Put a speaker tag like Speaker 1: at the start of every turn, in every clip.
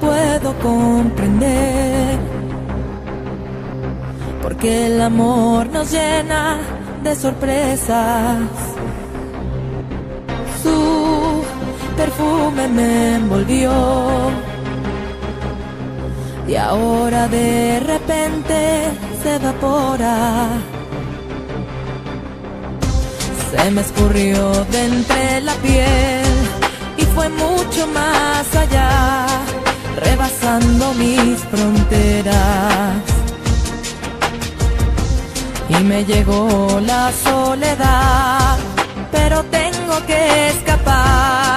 Speaker 1: puedo comprender. Porque el amor nos llena de sorpresas. Su perfume me envolvió. Y ahora de repente se evapora. Se me escurrió de entre la piel y fue mucho más allá rebasando mis fronteras. Y me llegó la soledad, pero tengo que escapar.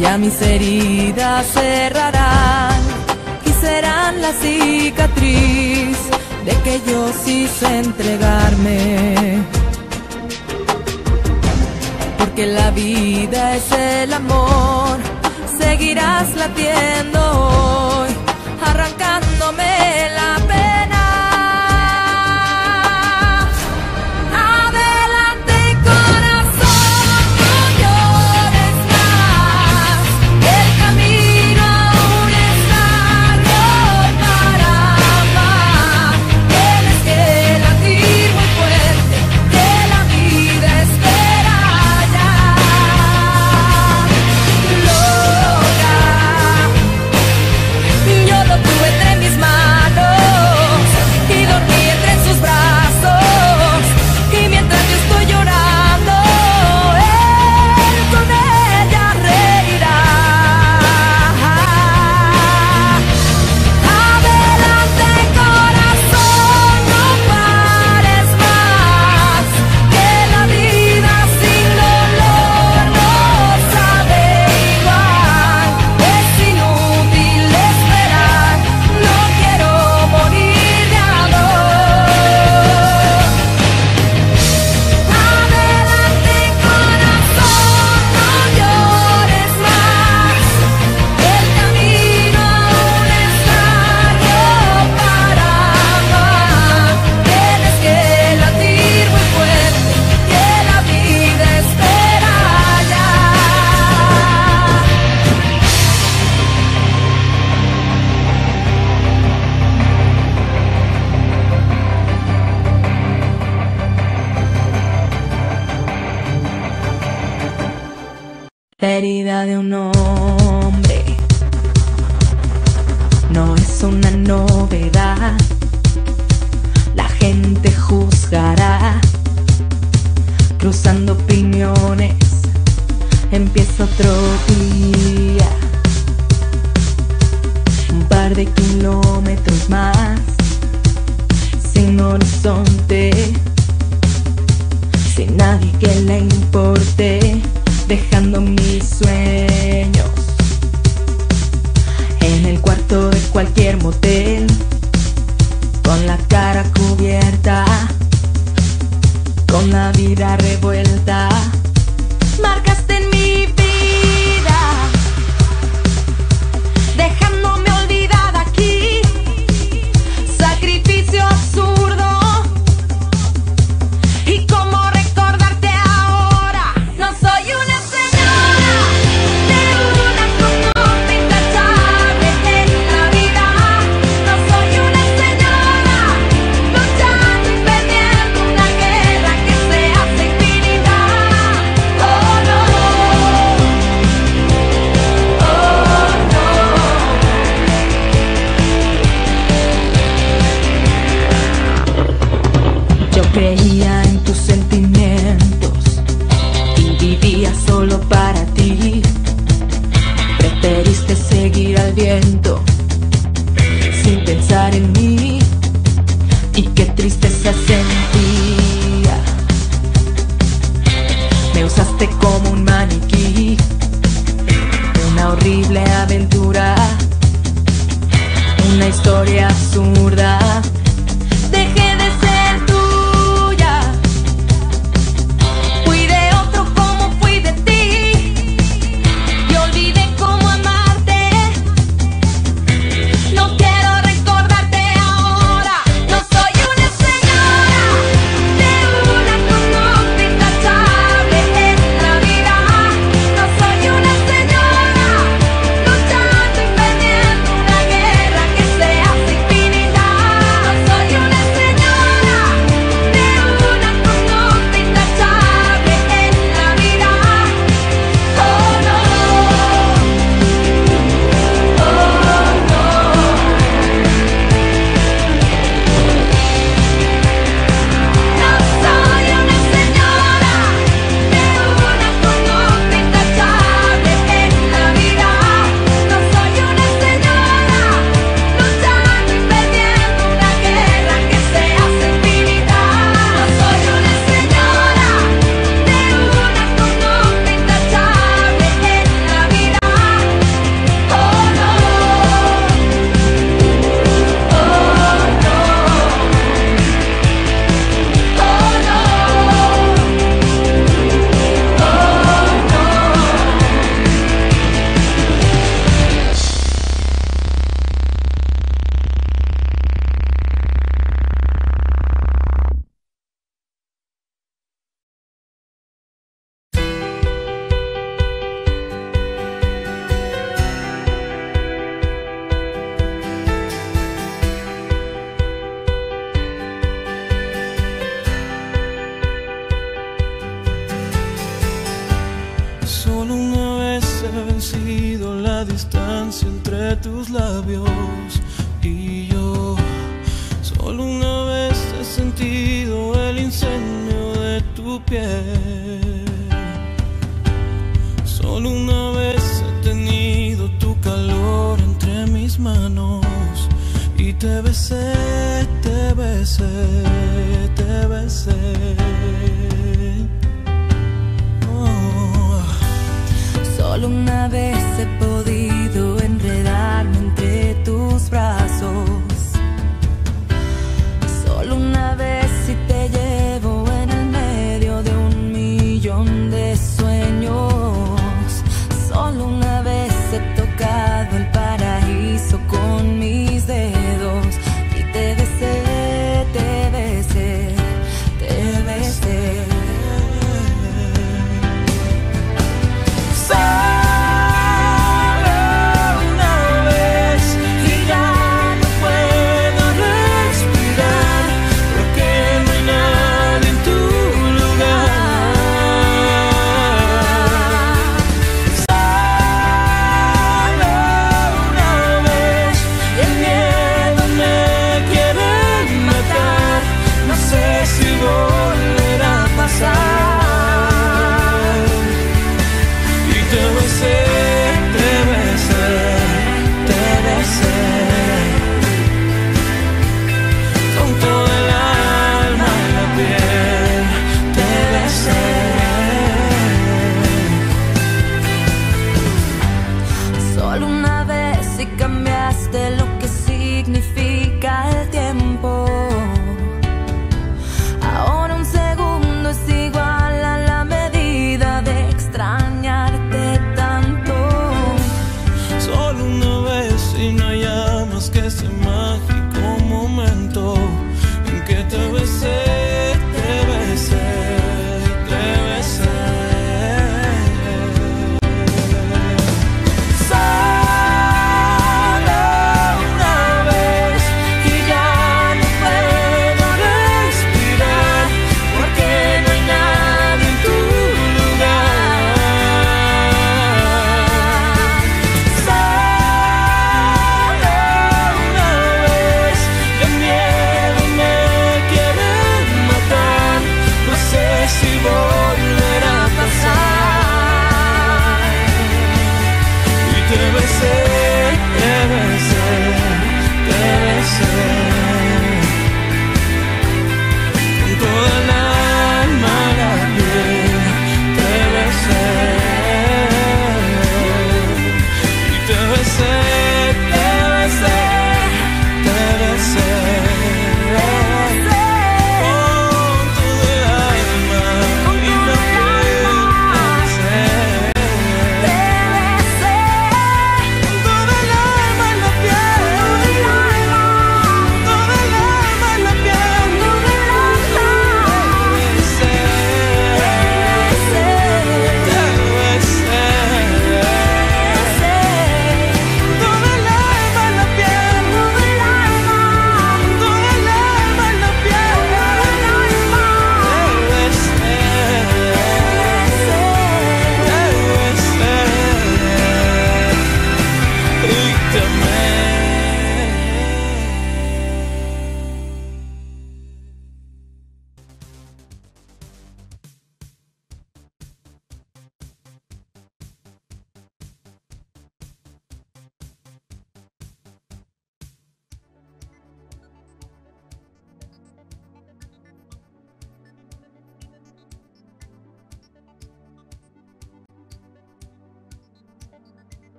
Speaker 1: Ya mis heridas cerrarán y serán la cicatriz de que yo quise entregarme. Porque la vida es el amor, seguirás latiendo hoy, arrancándome la pena. Una historia absurda.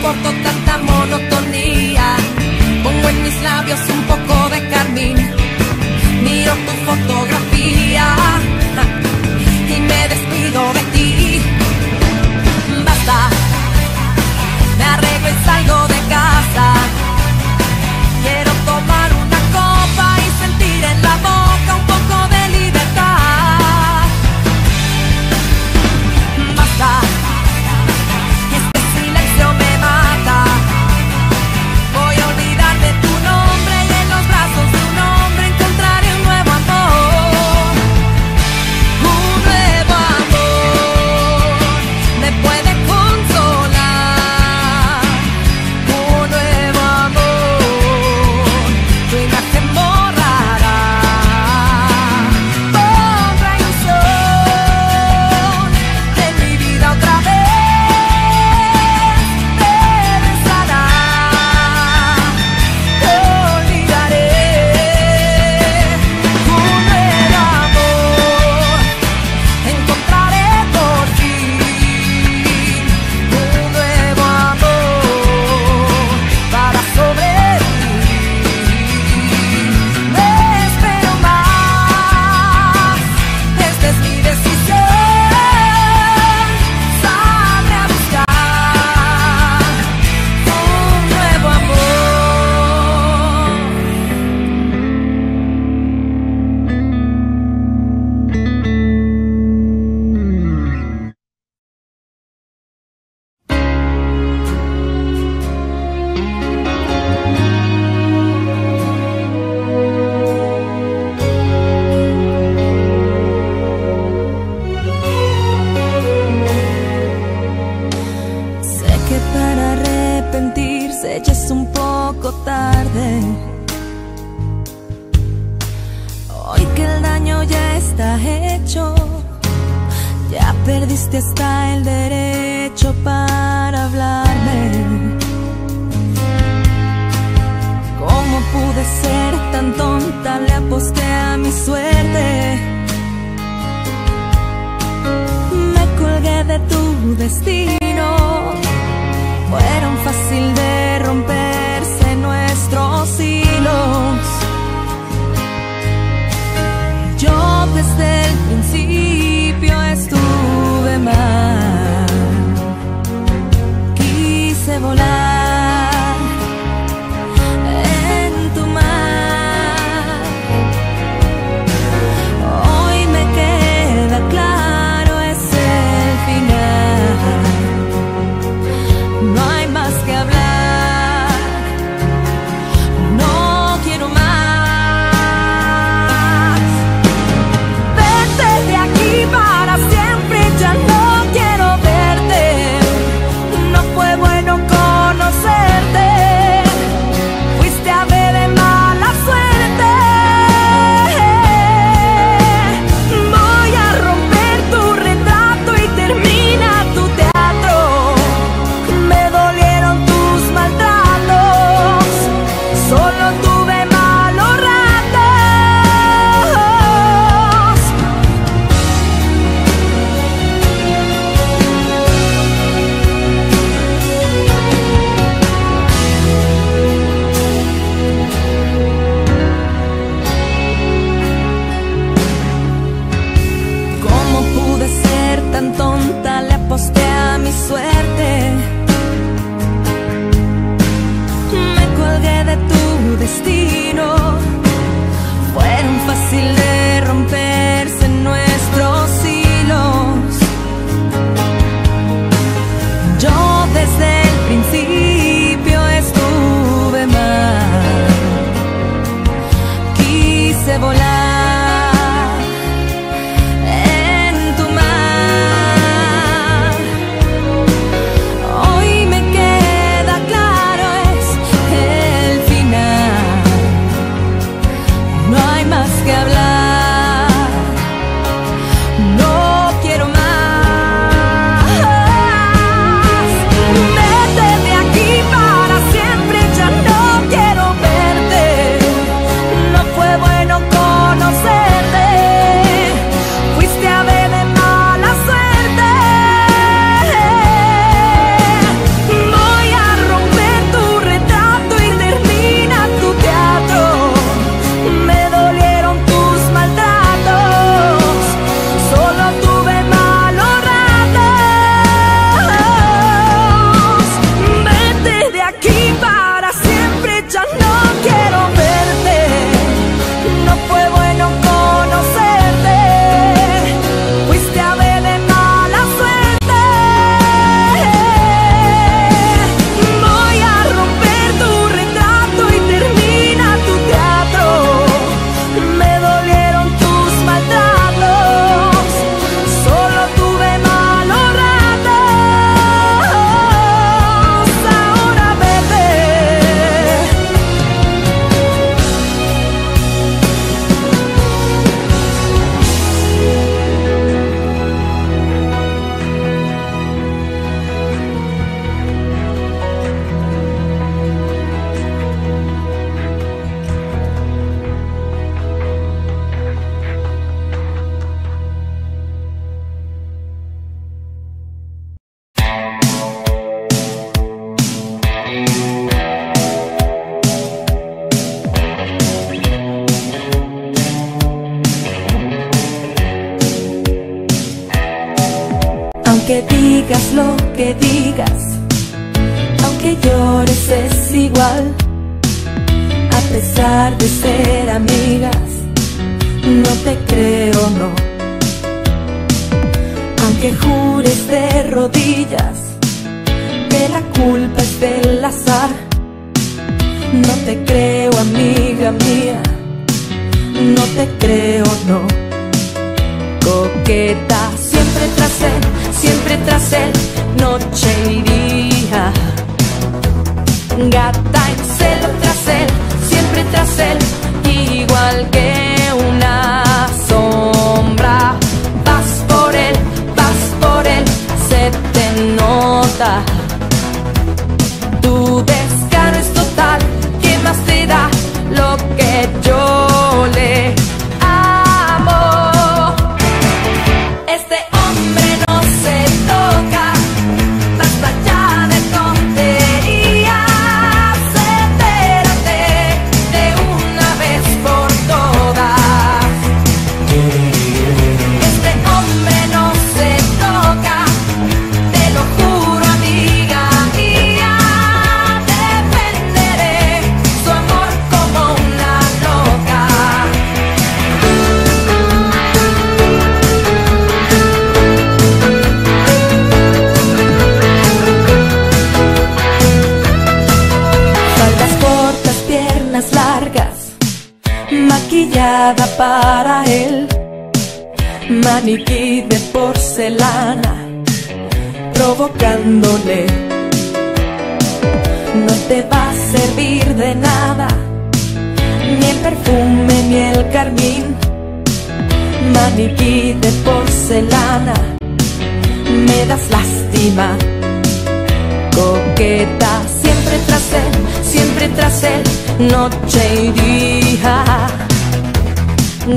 Speaker 1: soporto tanta monotonía. Pongo en mis labios un poco de carmín, miro tu foto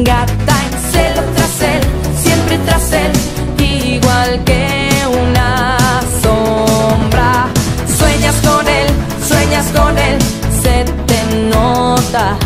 Speaker 1: Gata en celo tras él, siempre tras él, igual que una sombra. Sueñas con él, sueñas con él, se te nota.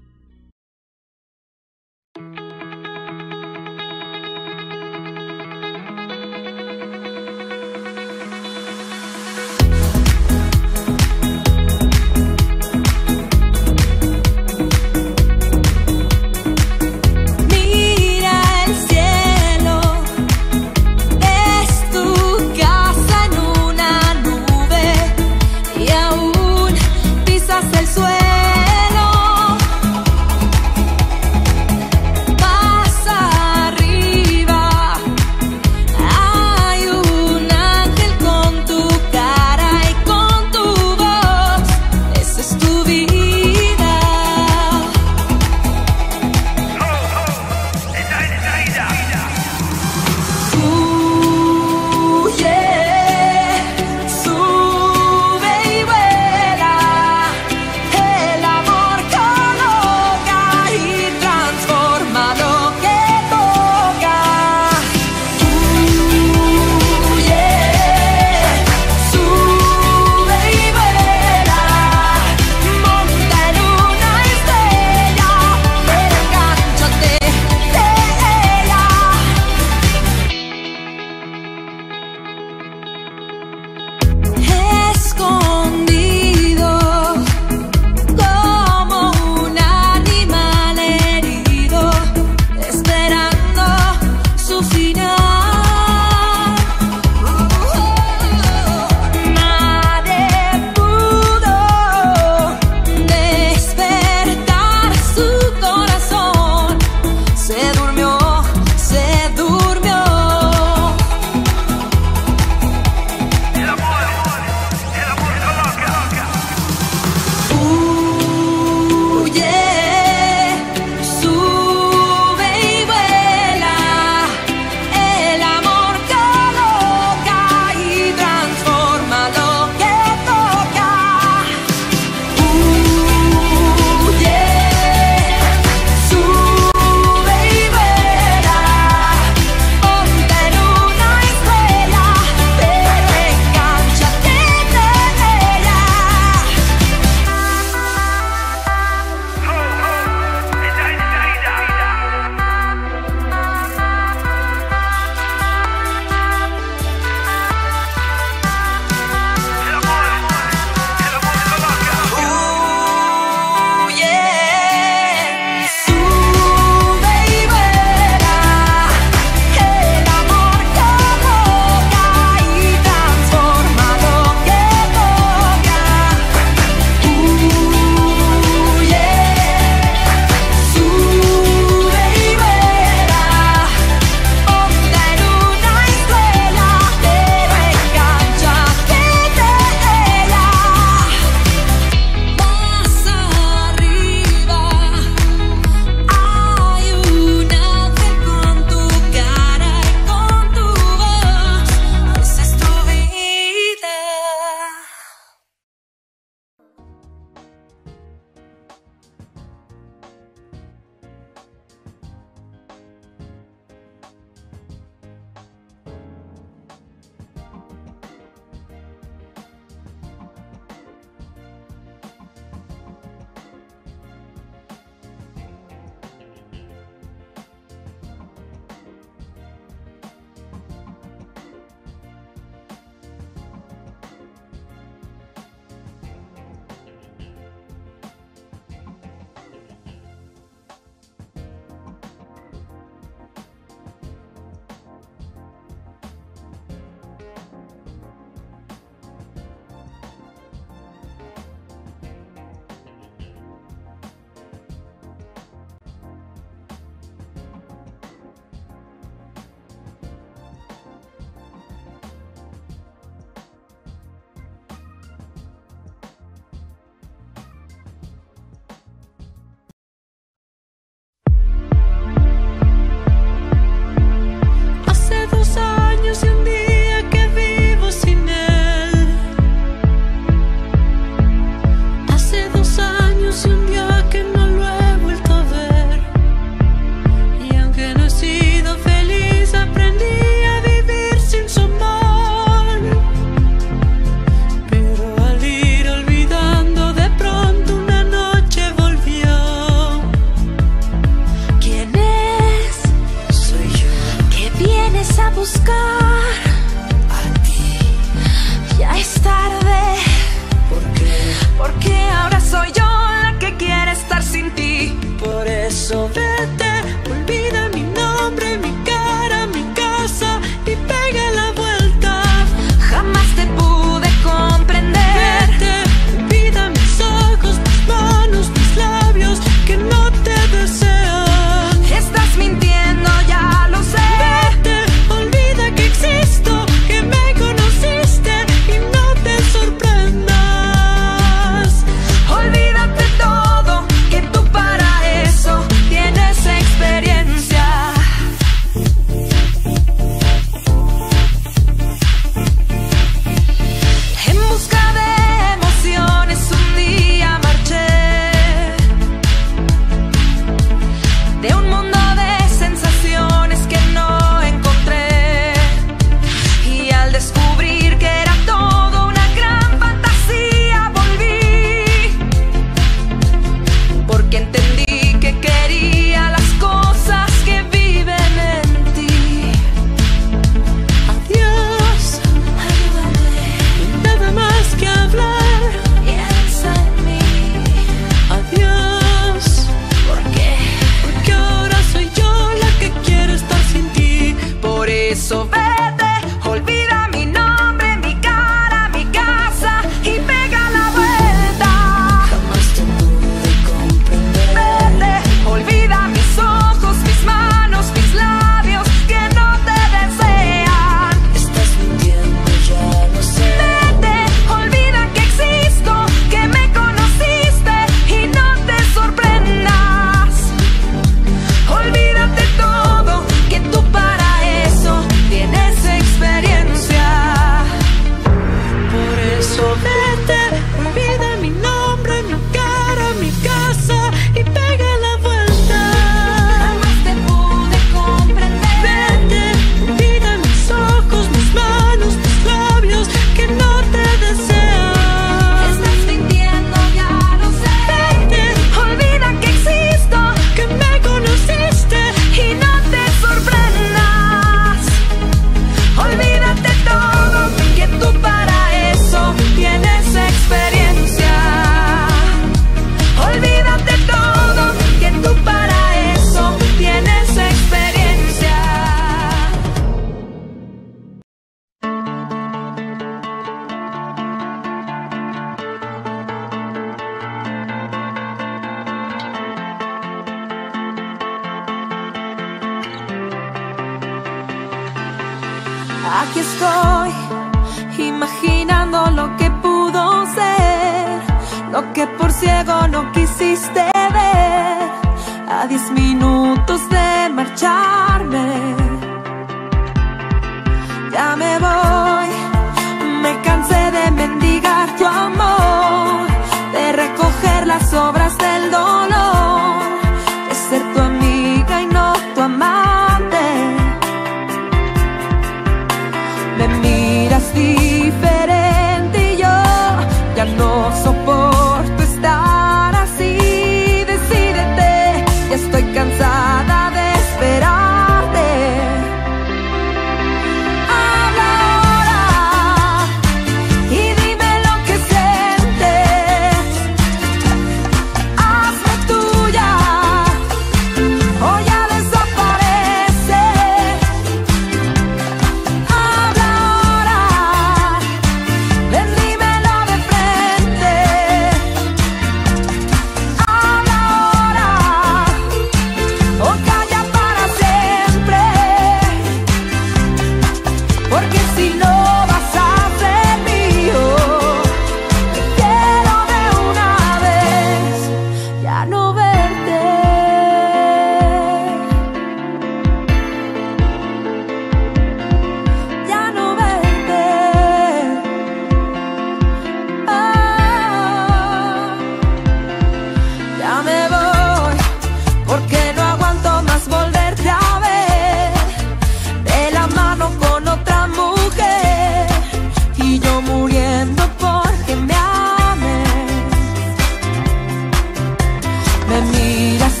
Speaker 1: Me miras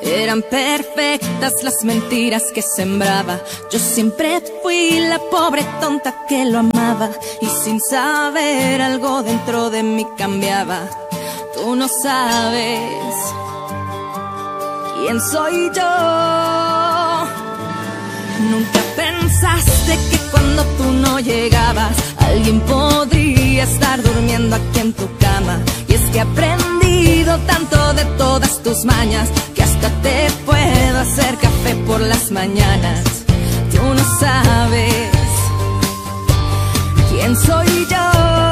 Speaker 1: Eran perfectas las mentiras que sembraba. Yo siempre fui la pobre tonta que lo amaba. Y sin saber algo dentro de mí cambiaba. Tú no sabes quién soy yo. Nunca pensaste que cuando tú no llegabas, alguien podría estar durmiendo aquí en tu casa y es que he aprendido tanto de todas tus mañas que hasta te puedo hacer café por las mañanas. Tú no sabes quién soy yo.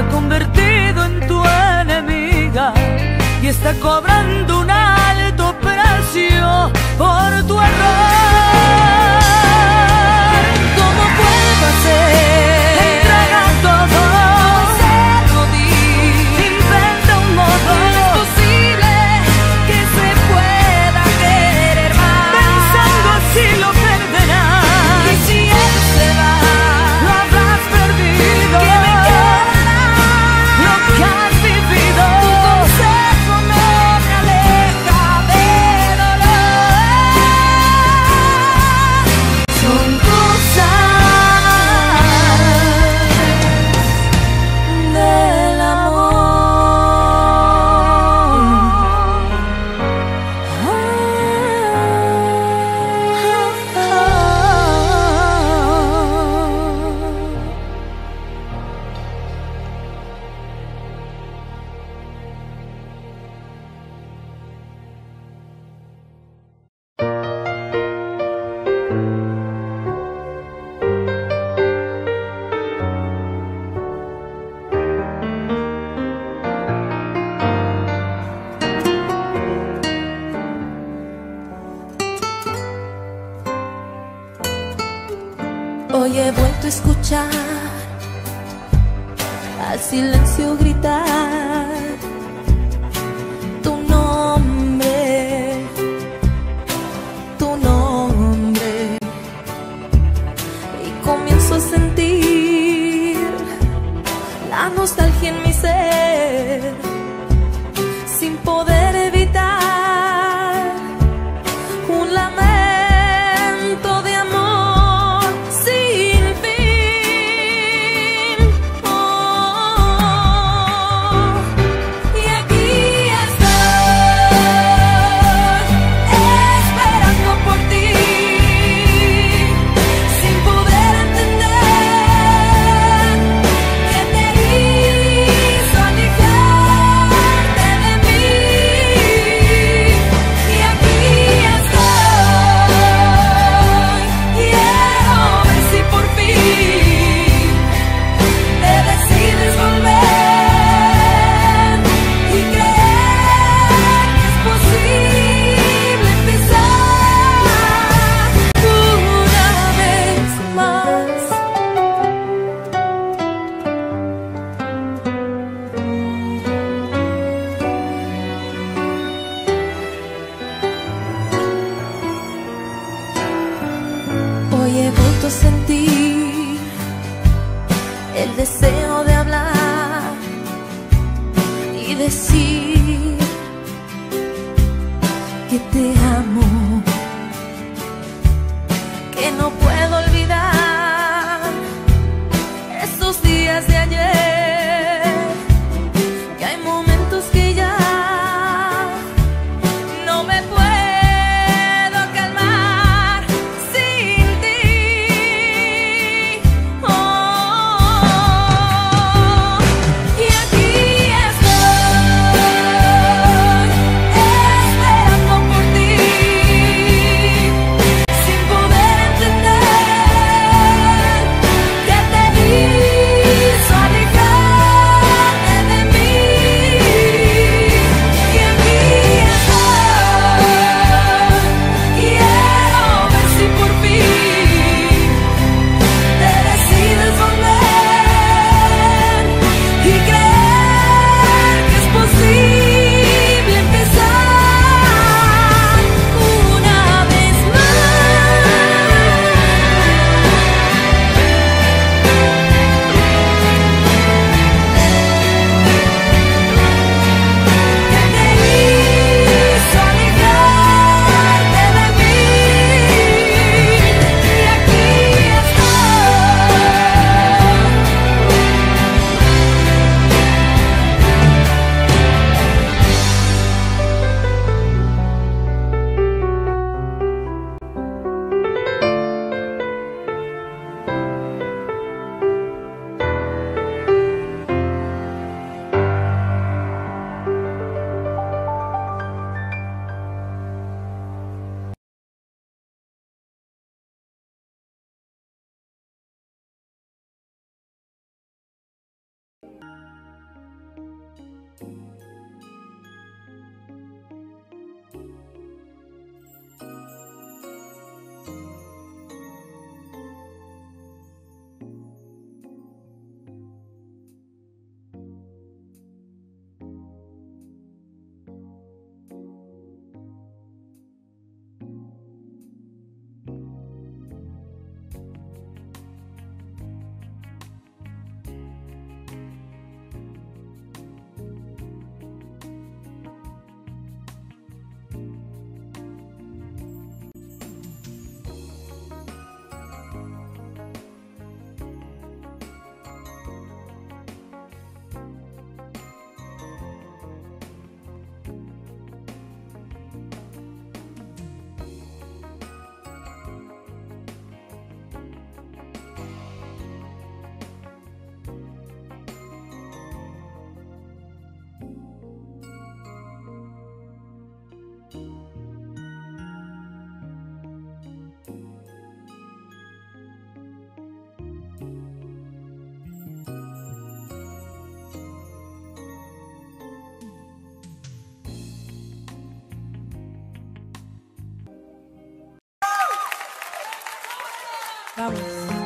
Speaker 1: ha convertido en tu enemiga y está cobrando un alto precio por tu error. descendo. Vamos.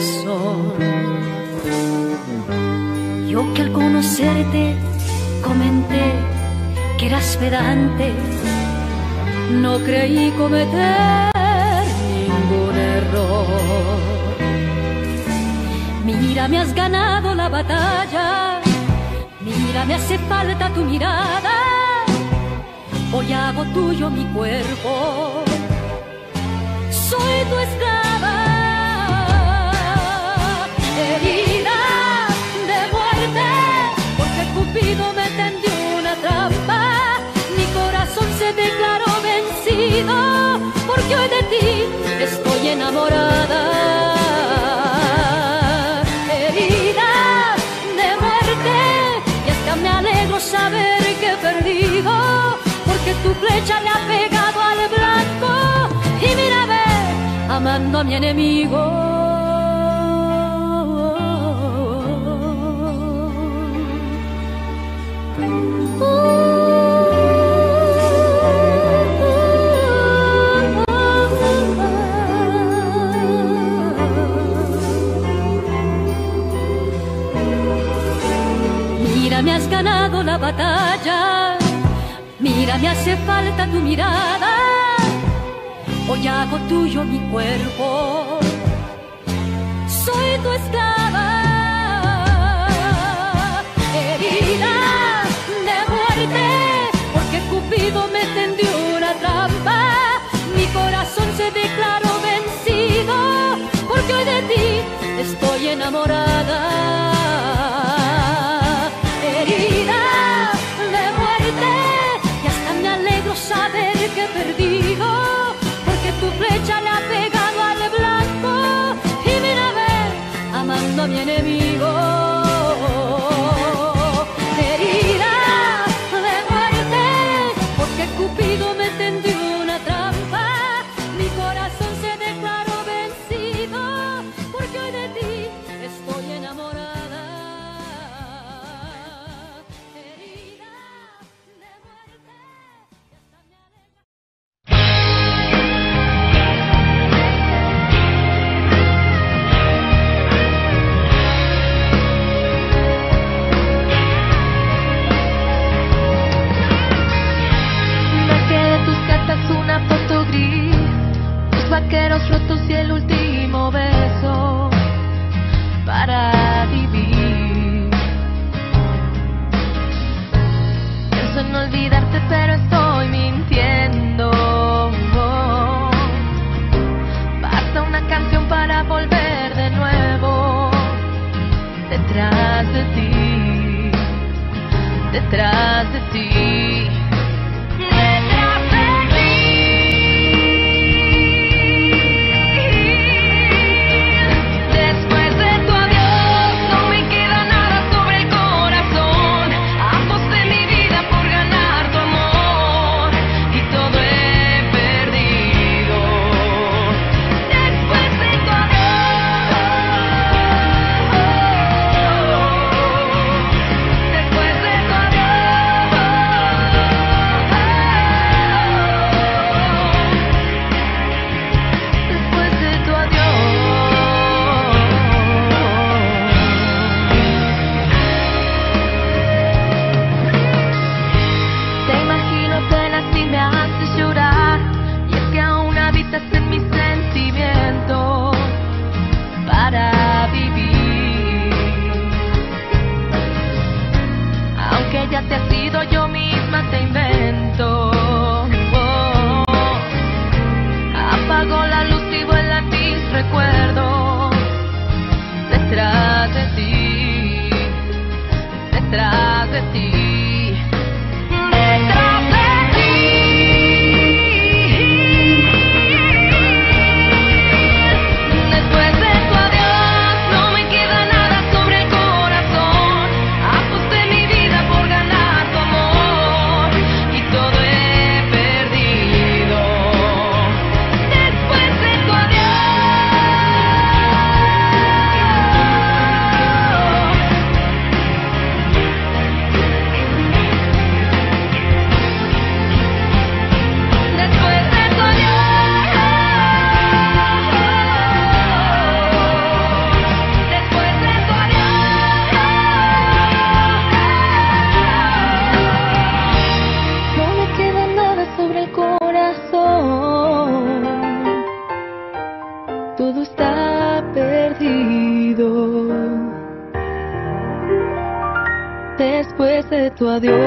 Speaker 1: Corazón. Yo que
Speaker 2: al conocerte comenté que eras pedante, no creí cometer ningún error. Mira, me has ganado la batalla. Mira, me hace falta tu mirada. Hoy hago tuyo mi cuerpo. Soy tu esclava. Estoy enamorada. Herida de muerte, y hasta me alegro saber que he perdido, porque tu flecha le ha pegado al blanco. Y mírame, amando a mi enemigo. Batalla. Mira, me hace falta tu mirada. Hoy hago tuyo mi cuerpo. Soy tu esclava. Herida de muerte, porque Cupido me tendió una trampa. Mi corazón se declaró vencido, porque hoy de ti estoy enamorada.
Speaker 1: Pero estoy mintiendo. Basta una canción para volver de nuevo detrás de ti, detrás de ti. tu adiós.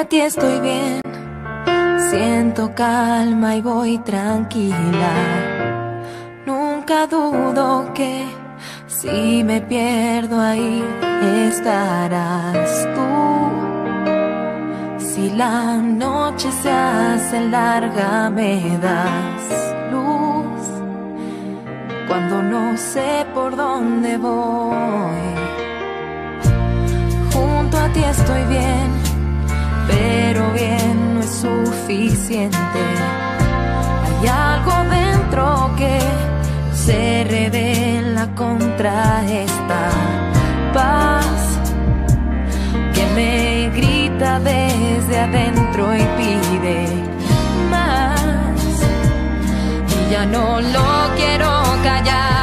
Speaker 1: a ti estoy bien. Siento calma y voy tranquila. Nunca dudo que si me pierdo ahí estarás tú. Si la noche se hace larga me das luz. Cuando no sé por dónde voy. Junto a ti estoy bien pero bien no es suficiente. Hay algo dentro que se revela contra esta paz que me grita desde adentro y pide más. Y ya no lo quiero callar.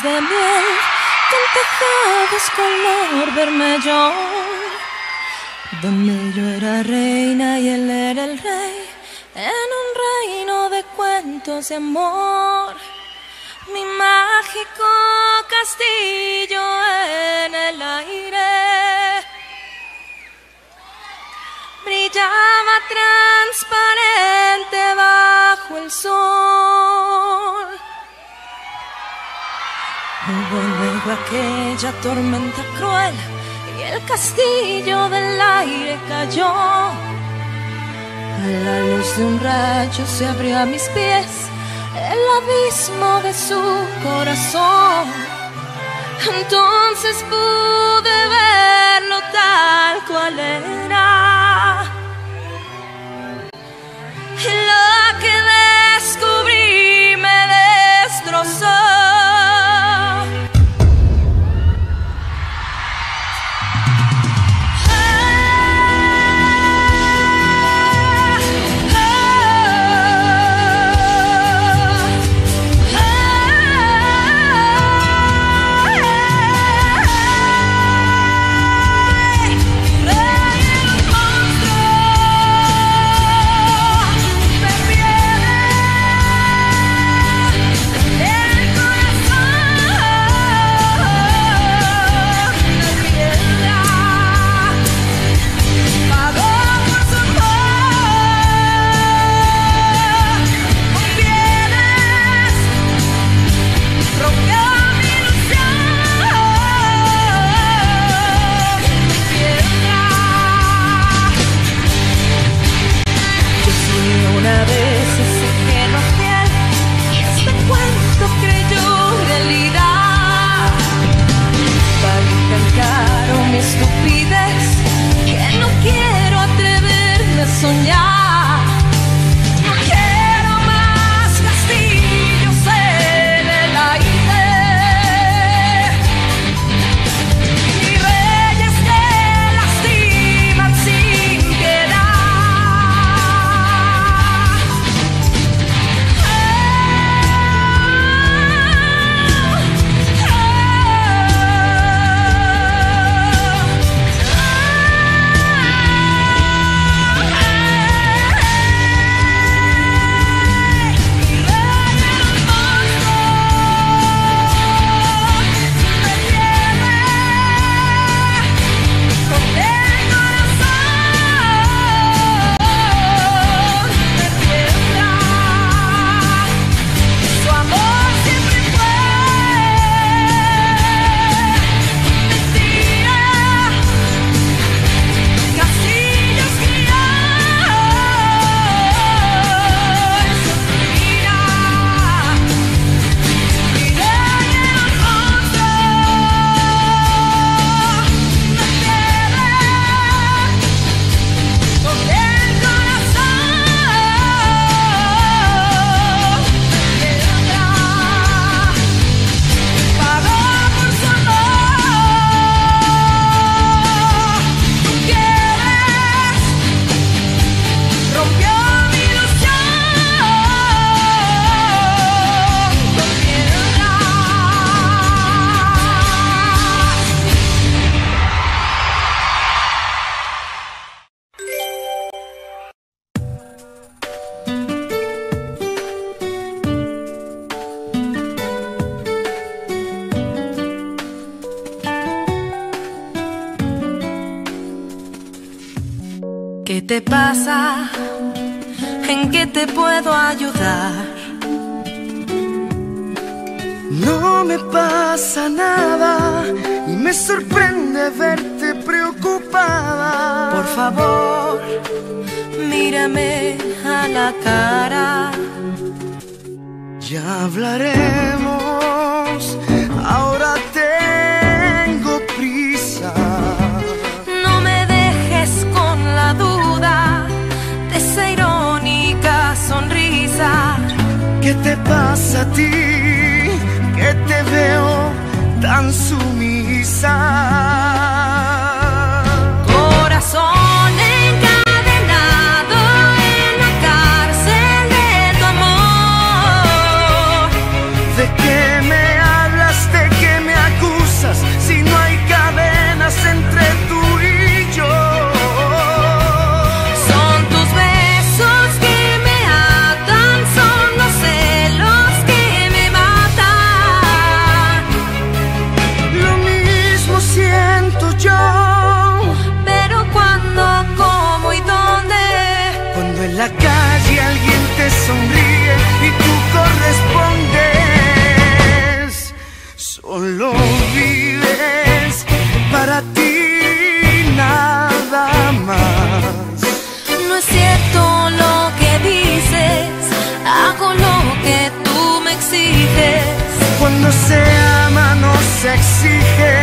Speaker 1: de miel, con tejados color vermelho, donde yo era reina y él era el rey, en un reino de cuentos de amor. Mi mágico castillo en el aire brillaba transparente bajo el sol. Hubo luego aquella tormenta cruel y el castillo del aire cayó. A la luz de un rayo se abrió a mis pies el abismo de su corazón. Entonces pude verlo tal cual era. Y lo que descubrí me destrozó. ¿En qué te puedo ayudar?
Speaker 3: No me pasa nada y me sorprende verte preocupada.
Speaker 1: Por favor, mírame a la cara.
Speaker 3: Ya hablaremos, ahora tengo ¿Qué te pasa a ti? Que te veo tan sumisa.
Speaker 1: Corazón
Speaker 3: Cuando se ama no se exige.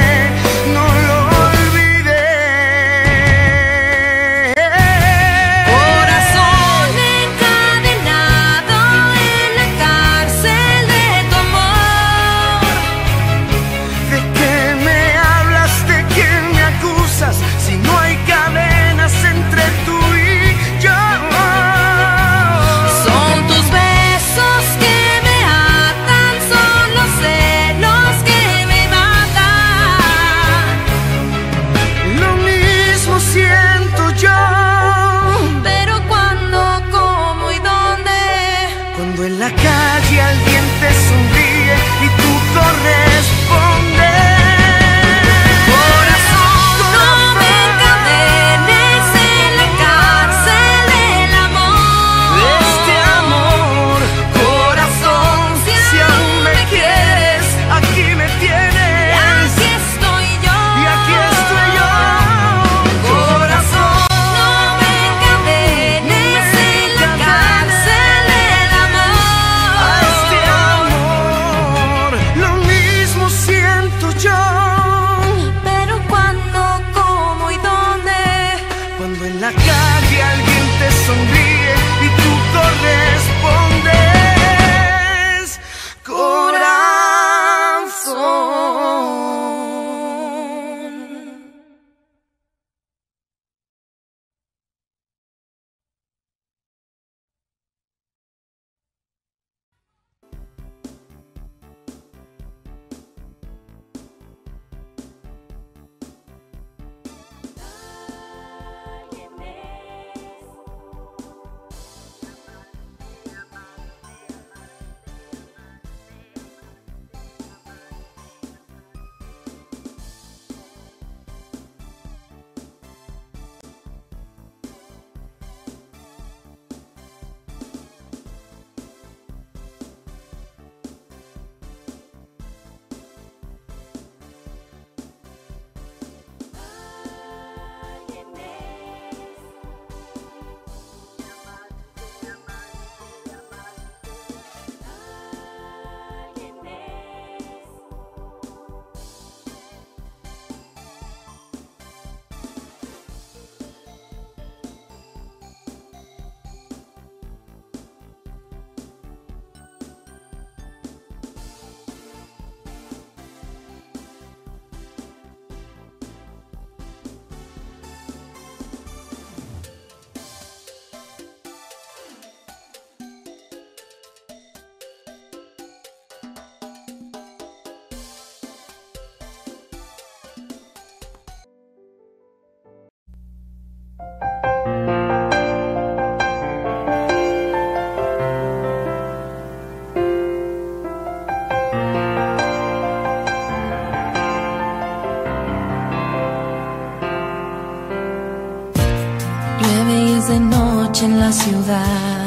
Speaker 1: Ciudad.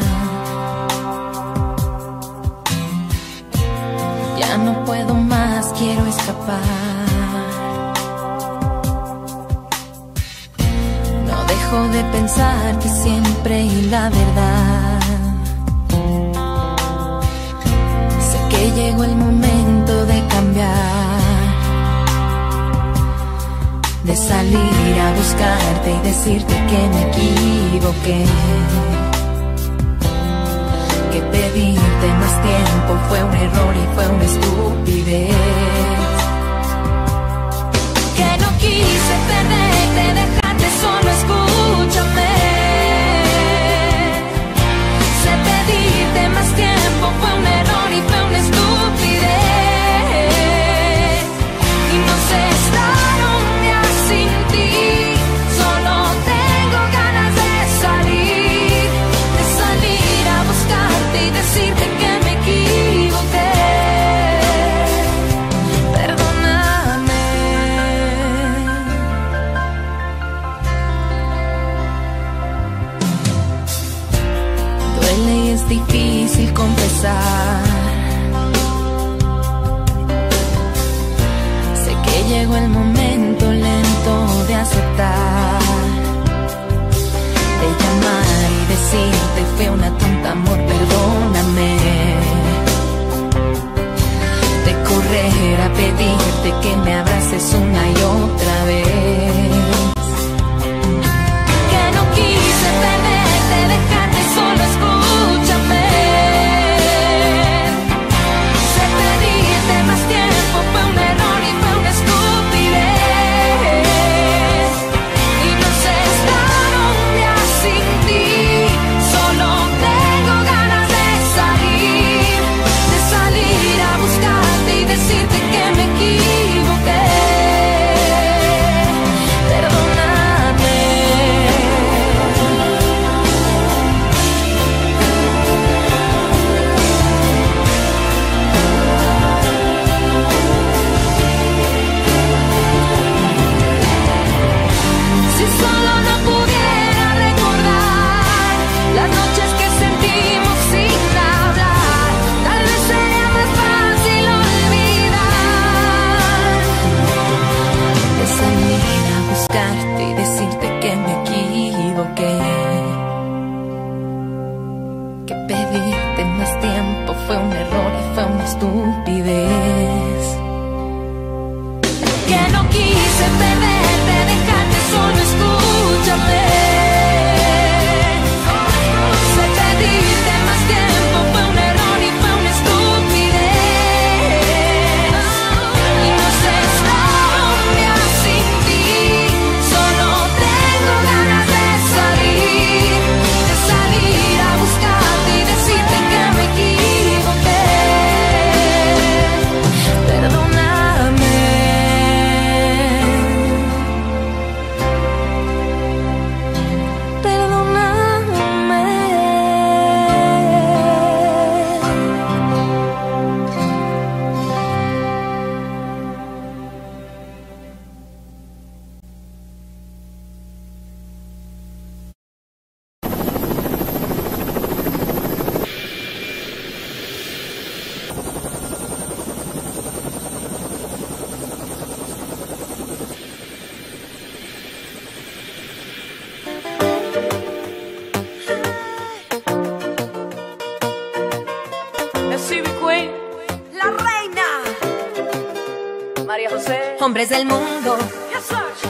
Speaker 1: hombres del mundo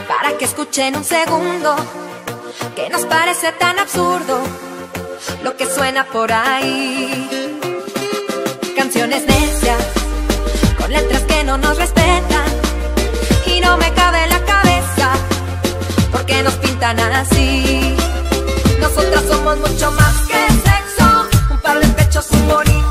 Speaker 1: para que escuchen un segundo que nos parece tan absurdo lo que suena por ahí. Canciones necias con letras que no nos respetan y no me cabe la cabeza porque nos pintan así. Nosotras somos mucho más que sexo, un par de pechos, un bonito.